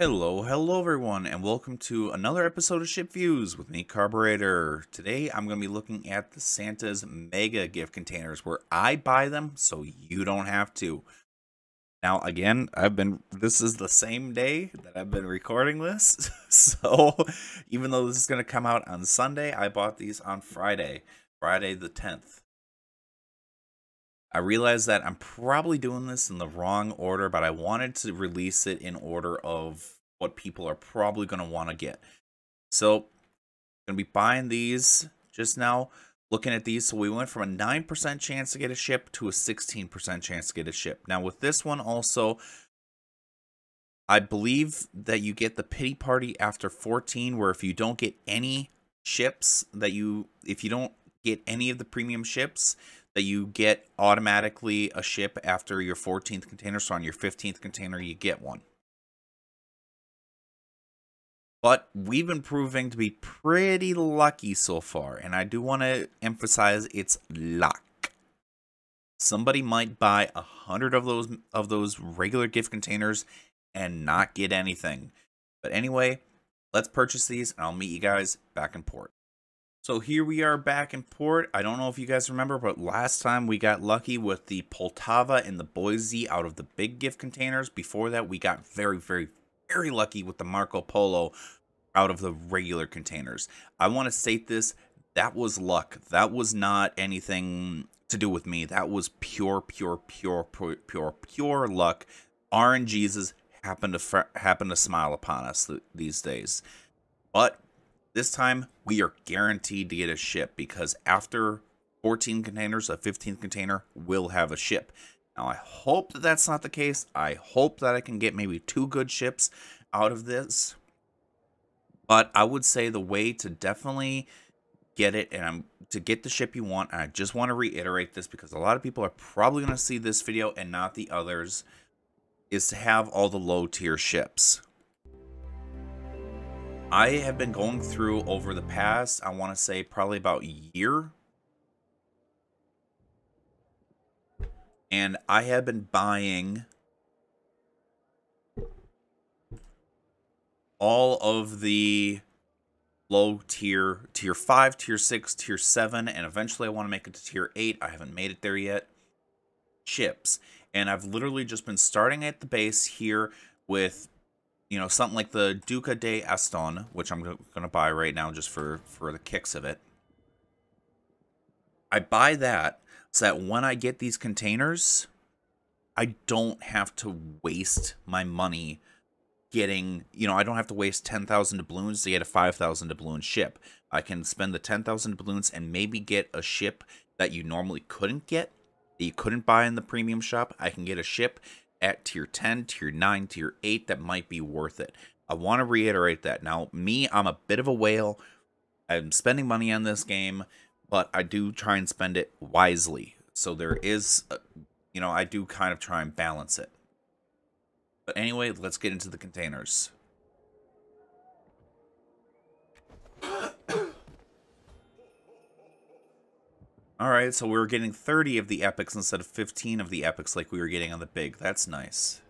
Hello, hello everyone, and welcome to another episode of Ship Views with me, Carburetor. Today I'm going to be looking at the Santa's Mega Gift Containers, where I buy them so you don't have to. Now, again, I've been, this is the same day that I've been recording this, so even though this is going to come out on Sunday, I bought these on Friday, Friday the 10th. I realize that I'm probably doing this in the wrong order, but I wanted to release it in order of what people are probably going to want to get. So, going to be buying these just now, looking at these. So, we went from a 9% chance to get a ship to a 16% chance to get a ship. Now, with this one also, I believe that you get the pity party after 14, where if you don't get any ships that you, if you don't get any of the premium ships, that you get automatically a ship after your 14th container. So on your 15th container, you get one. But we've been proving to be pretty lucky so far. And I do want to emphasize it's luck. Somebody might buy a hundred of those of those regular gift containers and not get anything. But anyway, let's purchase these and I'll meet you guys back in port. So here we are back in port. I don't know if you guys remember, but last time we got lucky with the Poltava and the Boise out of the big gift containers. Before that, we got very, very, very lucky with the Marco Polo out of the regular containers. I want to state this. That was luck. That was not anything to do with me. That was pure, pure, pure, pure, pure, pure luck. RNGesus happen to happen to smile upon us th these days. But this time, we are guaranteed to get a ship because after 14 containers, a 15th container will have a ship. Now, I hope that that's not the case. I hope that I can get maybe two good ships out of this. But I would say the way to definitely get it and I'm to get the ship you want, and I just want to reiterate this because a lot of people are probably going to see this video and not the others, is to have all the low tier ships. I have been going through over the past, I want to say probably about year. And I have been buying all of the low tier, tier 5, tier 6, tier 7, and eventually I want to make it to tier 8. I haven't made it there yet. Chips. And I've literally just been starting at the base here with you know, something like the Duca d'Aosta, which I'm going to buy right now just for, for the kicks of it. I buy that so that when I get these containers, I don't have to waste my money getting, you know, I don't have to waste 10,000 doubloons to get a 5,000 doubloon ship. I can spend the 10,000 doubloons and maybe get a ship that you normally couldn't get, that you couldn't buy in the premium shop. I can get a ship at tier 10, tier 9, tier 8 that might be worth it. I want to reiterate that. Now, me, I'm a bit of a whale. I'm spending money on this game, but I do try and spend it wisely. So there is, a, you know, I do kind of try and balance it. But anyway, let's get into the containers. Alright, so we were getting 30 of the epics instead of 15 of the epics like we were getting on the big. That's nice.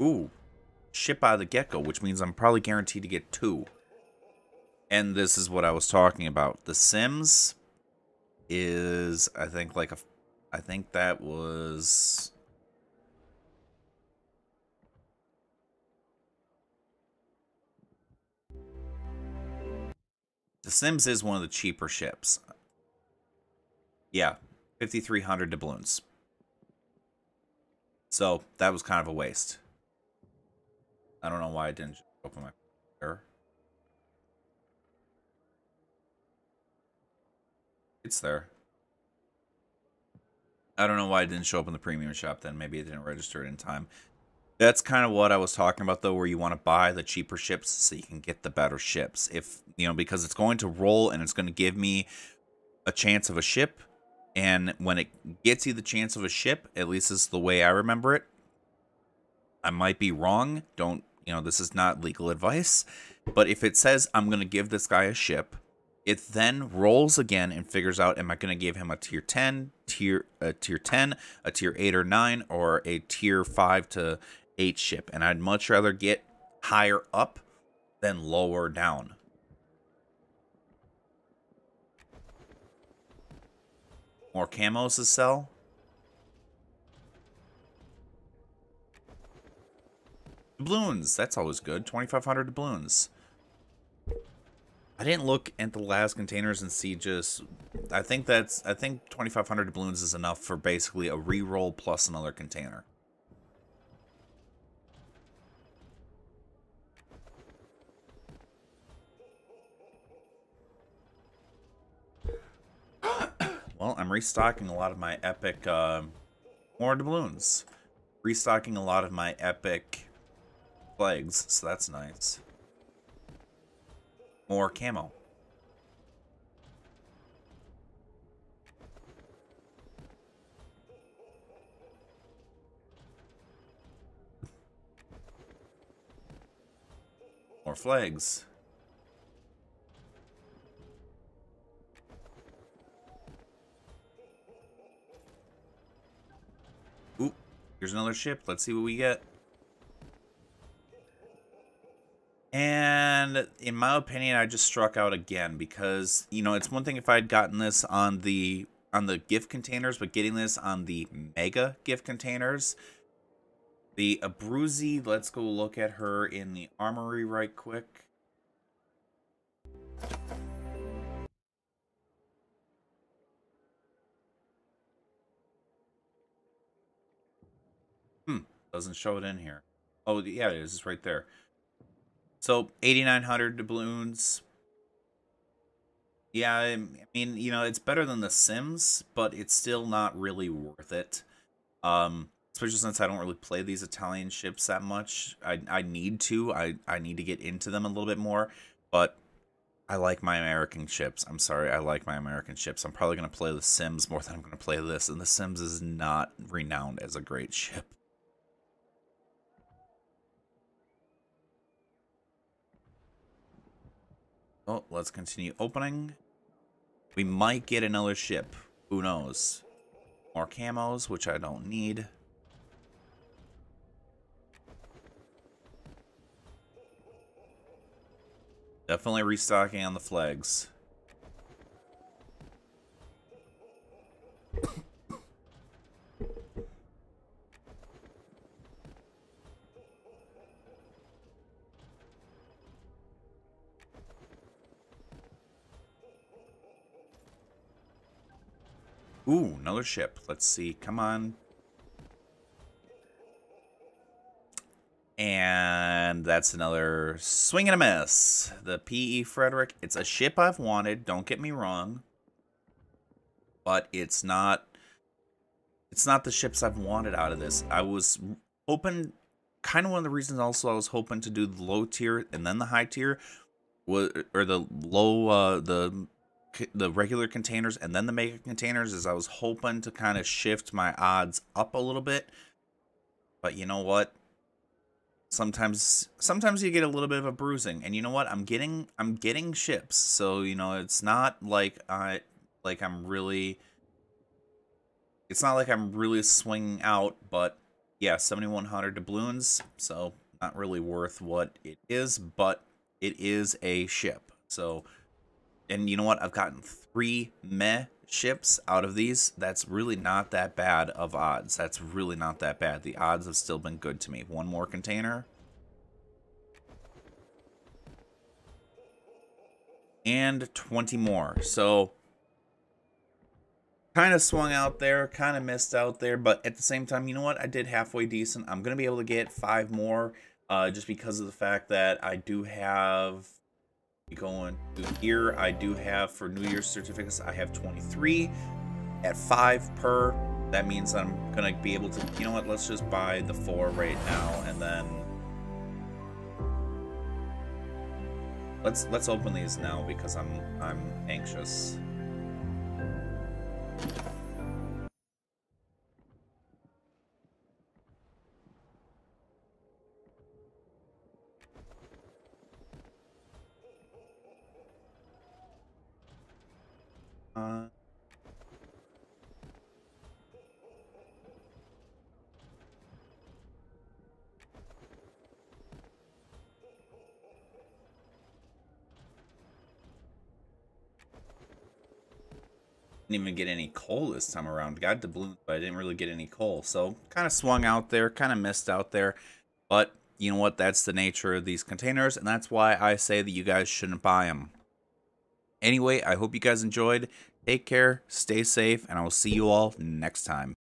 Ooh. Ship out of the get-go, which means I'm probably guaranteed to get two. And this is what I was talking about. The Sims is, I think, like a... I think that was... The Sims is one of the cheaper ships. Yeah, 5,300 doubloons. So that was kind of a waste. I don't know why I didn't open my. It's there. I don't know why it didn't show up in the premium shop then. Maybe it didn't register it in time. That's kind of what I was talking about though, where you want to buy the cheaper ships so you can get the better ships. If, you know, because it's going to roll and it's going to give me a chance of a ship and when it gets you the chance of a ship, at least this is the way I remember it. I might be wrong. Don't, you know, this is not legal advice. But if it says I'm going to give this guy a ship, it then rolls again and figures out am I going to give him a tier 10, tier a tier 10, a tier 8 or 9 or a tier 5 to eight ship, and I'd much rather get higher up than lower down. More camos to sell. Doubloons, that's always good. 2,500 doubloons. I didn't look at the last containers and see just... I think that's... I think 2,500 doubloons is enough for basically a re-roll plus another container. Well, I'm restocking a lot of my epic... Uh, more doubloons. Restocking a lot of my epic legs, so that's nice. More camo. More flags. Here's another ship. Let's see what we get. And in my opinion, I just struck out again because, you know, it's one thing if I had gotten this on the on the gift containers, but getting this on the mega gift containers. The Abruzzi, let's go look at her in the armory right quick. Doesn't show it in here. Oh, yeah, it is. It's right there. So 8,900 doubloons. Yeah, I mean, you know, it's better than The Sims, but it's still not really worth it. Um, especially since I don't really play these Italian ships that much. I, I need to. I, I need to get into them a little bit more, but I like my American ships. I'm sorry, I like my American ships. I'm probably going to play The Sims more than I'm going to play this, and The Sims is not renowned as a great ship. Oh, let's continue opening. We might get another ship. Who knows? More camos, which I don't need. Definitely restocking on the flags. Ooh, another ship. Let's see. Come on. And that's another swing and a miss. The P.E. Frederick. It's a ship I've wanted. Don't get me wrong. But it's not... It's not the ships I've wanted out of this. I was hoping... Kind of one of the reasons also I was hoping to do the low tier and then the high tier. Or the low... Uh, the the regular containers and then the mega containers is I was hoping to kind of shift my odds up a little bit. But you know what? Sometimes sometimes you get a little bit of a bruising. And you know what? I'm getting I'm getting ships. So, you know, it's not like I like I'm really it's not like I'm really swinging out, but yeah, 7100 doubloons, so not really worth what it is, but it is a ship. So and you know what? I've gotten three meh ships out of these. That's really not that bad of odds. That's really not that bad. The odds have still been good to me. One more container. And 20 more. So, kind of swung out there, kind of missed out there. But at the same time, you know what? I did halfway decent. I'm going to be able to get five more uh, just because of the fact that I do have going to here. I do have for New Year's certificates, I have 23 at 5 per. That means I'm going to be able to, you know what, let's just buy the 4 right now and then let's let's open these now because I'm I'm anxious. Uh, didn't even get any coal this time around. Got doubloons, but I didn't really get any coal. So kind of swung out there, kind of missed out there. But you know what? That's the nature of these containers, and that's why I say that you guys shouldn't buy them. Anyway, I hope you guys enjoyed. Take care, stay safe, and I will see you all next time.